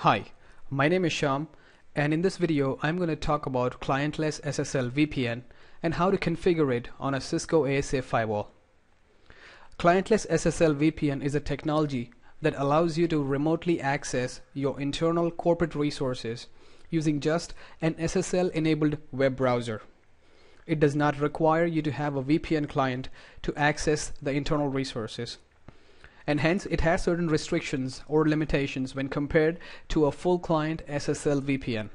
Hi, my name is Shyam and in this video I'm going to talk about clientless SSL VPN and how to configure it on a Cisco ASA firewall. Clientless SSL VPN is a technology that allows you to remotely access your internal corporate resources using just an SSL enabled web browser. It does not require you to have a VPN client to access the internal resources and hence it has certain restrictions or limitations when compared to a full client SSL VPN.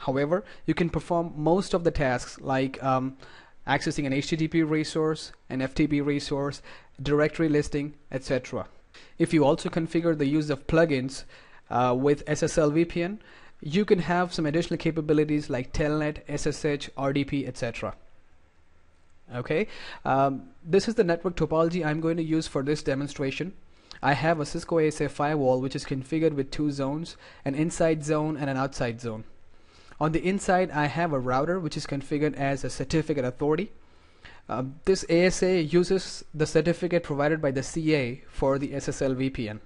However, you can perform most of the tasks like um, accessing an HTTP resource, an FTP resource, directory listing, etc. If you also configure the use of plugins uh, with SSL VPN, you can have some additional capabilities like Telnet, SSH, RDP, etc okay? Um, this is the network topology I'm going to use for this demonstration. I have a Cisco ASA firewall which is configured with two zones an inside zone and an outside zone. On the inside I have a router which is configured as a certificate authority. Uh, this ASA uses the certificate provided by the CA for the SSL VPN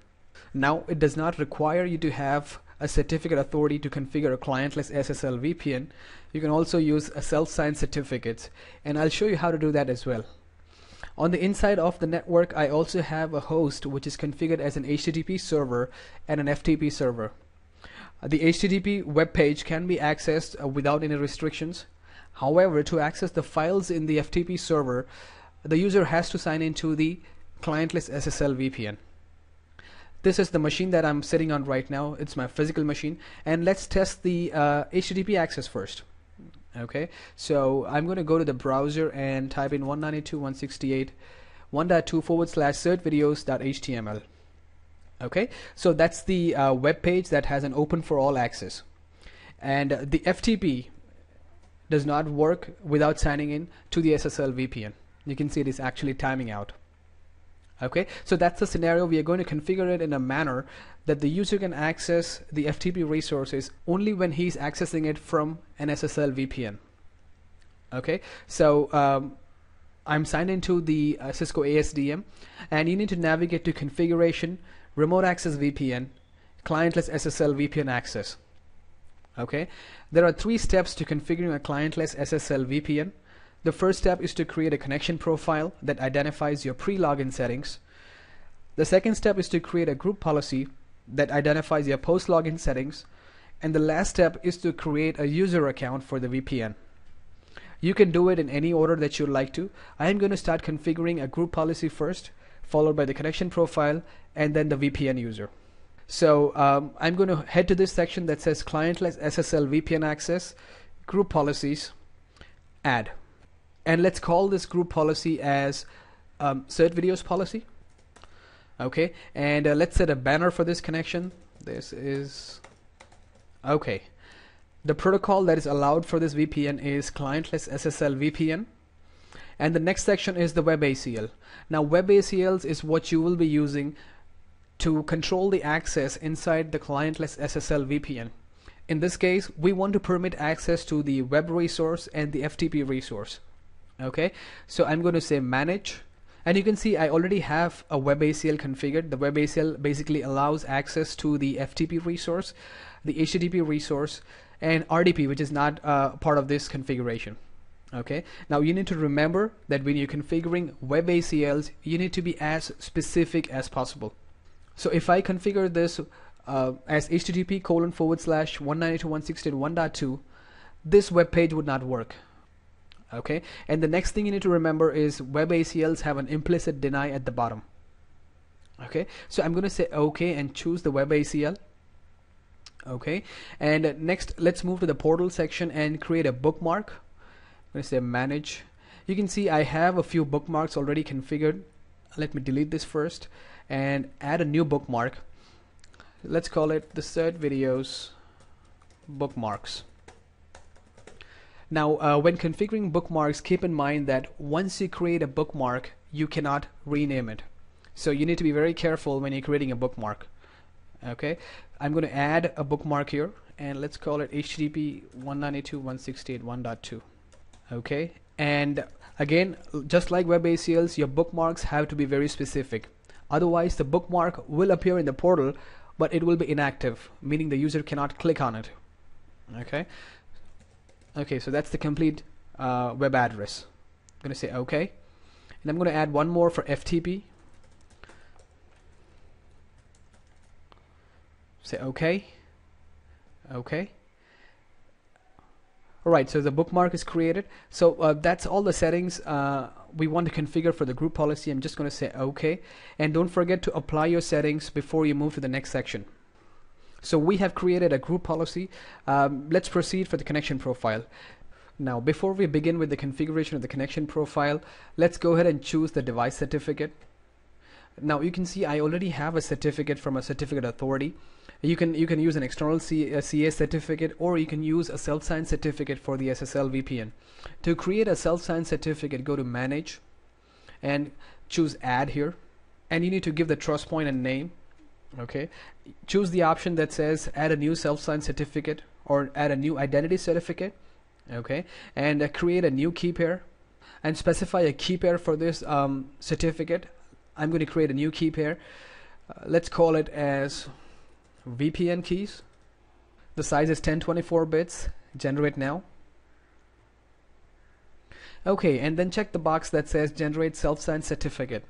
now it does not require you to have a certificate authority to configure a clientless SSL VPN, you can also use a self-signed certificate and I'll show you how to do that as well. On the inside of the network I also have a host which is configured as an HTTP server and an FTP server. Uh, the HTTP web page can be accessed uh, without any restrictions. However, to access the files in the FTP server, the user has to sign into the clientless SSL VPN this is the machine that I'm sitting on right now it's my physical machine and let's test the uh, HTTP access first okay? So I'm going to go to the browser and type in 192.168.1.2 forward slash certvideos.html okay? So that's the uh, web page that has an open for all access. And the FTP does not work without signing in to the SSL VPN you can see it is actually timing out okay? So that's the scenario. We are going to configure it in a manner that the user can access the FTP resources only when he's accessing it from an SSL VPN okay? So um, I'm signed into the uh, Cisco ASDM and you need to navigate to configuration remote access VPN clientless SSL VPN access. Okay? There are three steps to configuring a clientless SSL VPN the first step is to create a connection profile that identifies your pre-login settings. The second step is to create a group policy that identifies your post-login settings. And the last step is to create a user account for the VPN. You can do it in any order that you'd like to. I am going to start configuring a group policy first, followed by the connection profile, and then the VPN user. So um, I'm going to head to this section that says clientless SSL VPN access, group policies, add and let's call this group policy as um, cert videos policy. Okay? And uh, let's set a banner for this connection. This is okay. The protocol that is allowed for this VPN is clientless SSL VPN and the next section is the web ACL now web ACLs is what you will be using to control the access inside the clientless SSL VPN in this case we want to permit access to the web resource and the FTP resource okay? So I'm going to say manage. And you can see I already have a web ACL configured. The web ACL basically allows access to the FTP resource the HTTP resource and RDP which is not uh, part of this configuration. Okay? Now you need to remember that when you're configuring web ACLs you need to be as specific as possible. So if I configure this uh, as HTTP colon forward slash 192.168.1.2 this web page would not work okay? And the next thing you need to remember is web ACLs have an implicit deny at the bottom. Okay? So I'm gonna say okay and choose the web ACL okay? And next let's move to the portal section and create a bookmark. I'm gonna say manage. You can see I have a few bookmarks already configured. Let me delete this first and add a new bookmark. Let's call it the cert videos bookmarks now, uh, when configuring bookmarks, keep in mind that once you create a bookmark, you cannot rename it. So you need to be very careful when you're creating a bookmark. Okay, I'm going to add a bookmark here and let's call it HTTP 192.168.1.2. Okay, and again, just like web ACLs, your bookmarks have to be very specific. Otherwise, the bookmark will appear in the portal, but it will be inactive meaning the user cannot click on it okay okay so that's the complete uh, web address I'm gonna say okay and I'm gonna add one more for FTP say okay okay Alright, so the bookmark is created. So uh, that's all the settings uh, we want to configure for the group policy. I'm just going to say OK. And don't forget to apply your settings before you move to the next section. So we have created a group policy. Um, let's proceed for the connection profile. Now, before we begin with the configuration of the connection profile, let's go ahead and choose the device certificate. Now you can see I already have a certificate from a certificate authority you can you can use an external C, CA certificate or you can use a self-signed certificate for the SSL VPN to create a self-signed certificate go to manage and choose add here and you need to give the trust point a name okay choose the option that says add a new self-signed certificate or add a new identity certificate okay and uh, create a new key pair and specify a key pair for this um, certificate I'm going to create a new key pair uh, let's call it as VPN keys. The size is 1024 bits. Generate now. Okay, and then check the box that says generate self-signed certificate.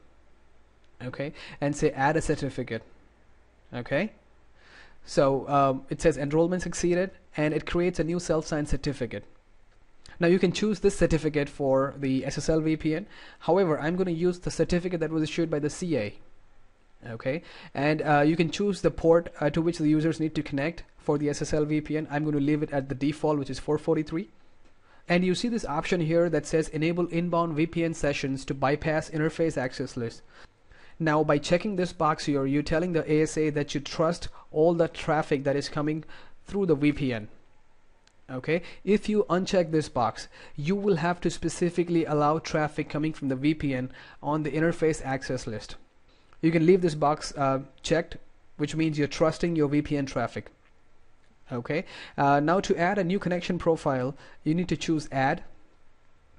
Okay, and say add a certificate. Okay, so um, it says enrollment succeeded and it creates a new self-signed certificate. Now you can choose this certificate for the SSL VPN. However, I'm going to use the certificate that was issued by the CA okay? And uh, you can choose the port uh, to which the users need to connect for the SSL VPN I'm going to leave it at the default which is 443 and you see this option here that says enable inbound VPN sessions to bypass interface access list now by checking this box here you're telling the ASA that you trust all the traffic that is coming through the VPN okay? If you uncheck this box you will have to specifically allow traffic coming from the VPN on the interface access list. You can leave this box uh, checked which means you're trusting your VPN traffic. Okay? Uh, now to add a new connection profile you need to choose add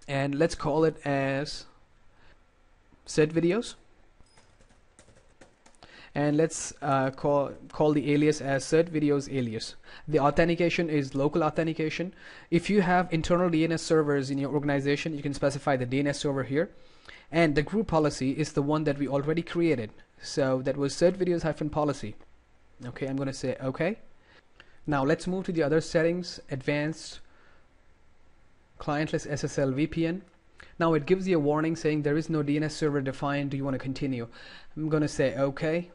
and let's call it as cert videos and let's uh, call call the alias as cert videos alias. The authentication is local authentication. If you have internal DNS servers in your organization you can specify the DNS server here. And the group policy is the one that we already created. So that was cert videos hyphen policy. Okay I'm gonna say okay. Now let's move to the other settings. Advanced. Clientless SSL VPN now it gives you a warning saying there is no DNS server defined. Do you want to continue? I'm gonna say okay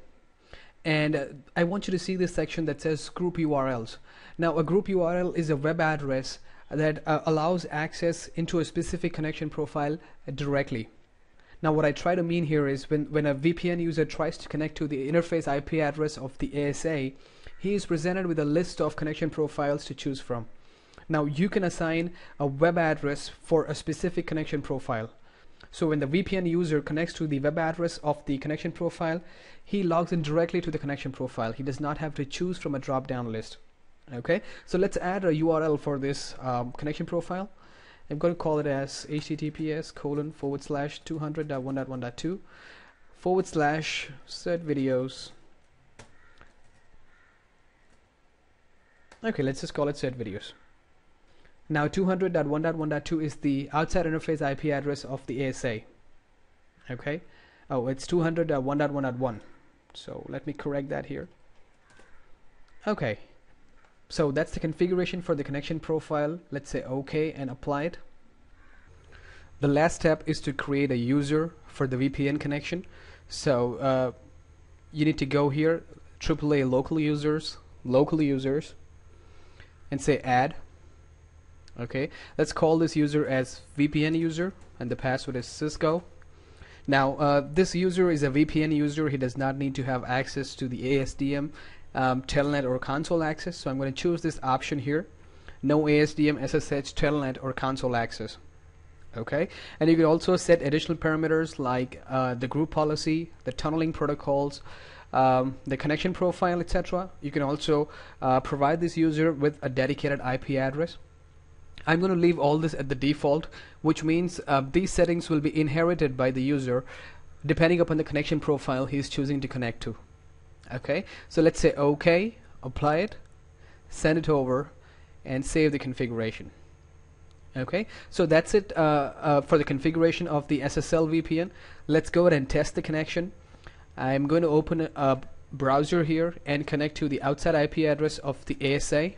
and uh, I want you to see this section that says group URLs now a group URL is a web address that uh, allows access into a specific connection profile directly now what I try to mean here is when, when a VPN user tries to connect to the interface IP address of the ASA, he is presented with a list of connection profiles to choose from. Now you can assign a web address for a specific connection profile. So when the VPN user connects to the web address of the connection profile, he logs in directly to the connection profile. He does not have to choose from a drop-down list. Okay, so let's add a URL for this um, connection profile. I'm going to call it as https colon forward slash 200.1.1.2 forward slash cert videos okay let's just call it cert videos now 200.1.1.2 is the outside interface IP address of the ASA okay? Oh it's 200.1.1.1 so let me correct that here. Okay. So that's the configuration for the connection profile. Let's say OK and apply it the last step is to create a user for the VPN connection. So uh, you need to go here AAA local users local users and say add okay let's call this user as VPN user and the password is Cisco. Now uh, this user is a VPN user. He does not need to have access to the ASDM um, telnet or console access. So I'm going to choose this option here. No ASDM SSH telnet or console access. Okay? And you can also set additional parameters like uh, the group policy the tunneling protocols um, the connection profile etc you can also uh, provide this user with a dedicated IP address I'm going to leave all this at the default which means uh, these settings will be inherited by the user depending upon the connection profile he's choosing to connect to. Okay? So let's say OK apply it send it over and save the configuration. Okay? So that's it uh, uh, for the configuration of the SSL VPN let's go ahead and test the connection. I'm going to open a browser here and connect to the outside IP address of the ASA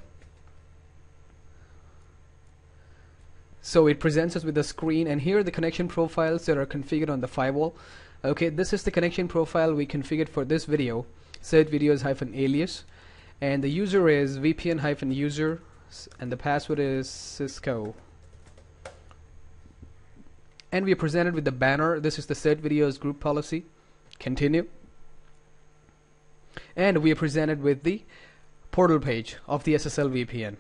so it presents us with a screen and here are the connection profiles that are configured on the firewall. Okay this is the connection profile we configured for this video. Cert videos hyphen alias and the user is VPN hyphen user and the password is Cisco. And we are presented with the banner. This is the cert videos group policy. Continue. And we are presented with the portal page of the SSL VPN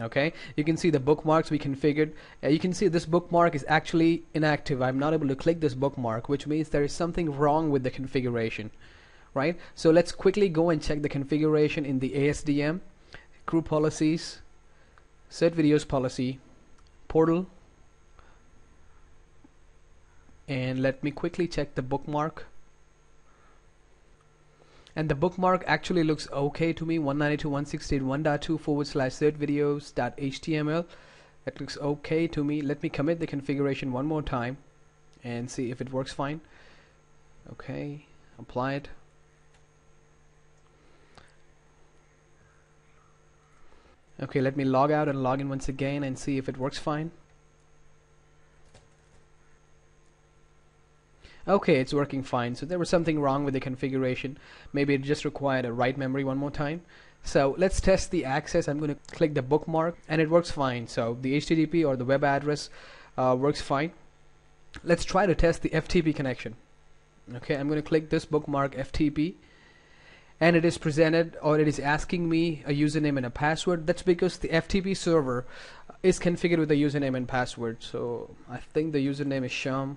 okay? You can see the bookmarks we configured. Uh, you can see this bookmark is actually inactive. I'm not able to click this bookmark which means there is something wrong with the configuration right? So let's quickly go and check the configuration in the ASDM group policies cert videos policy portal and let me quickly check the bookmark and the bookmark actually looks okay to me. 192.168.1.2 forward slash cert videos dot html that looks okay to me. Let me commit the configuration one more time and see if it works fine. Okay apply it. Okay let me log out and log in once again and see if it works fine okay it's working fine. So there was something wrong with the configuration. Maybe it just required a write memory one more time. So let's test the access. I'm going to click the bookmark and it works fine. So the HTTP or the web address uh, works fine. Let's try to test the FTP connection. Okay I'm going to click this bookmark FTP and it is presented or it is asking me a username and a password. That's because the FTP server is configured with a username and password. So I think the username is Shyam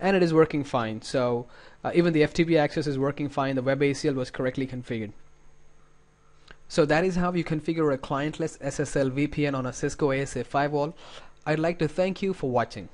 and it is working fine. So uh, even the FTP access is working fine. The web ACL was correctly configured. So that is how you configure a clientless SSL VPN on a Cisco ASA firewall. I'd like to thank you for watching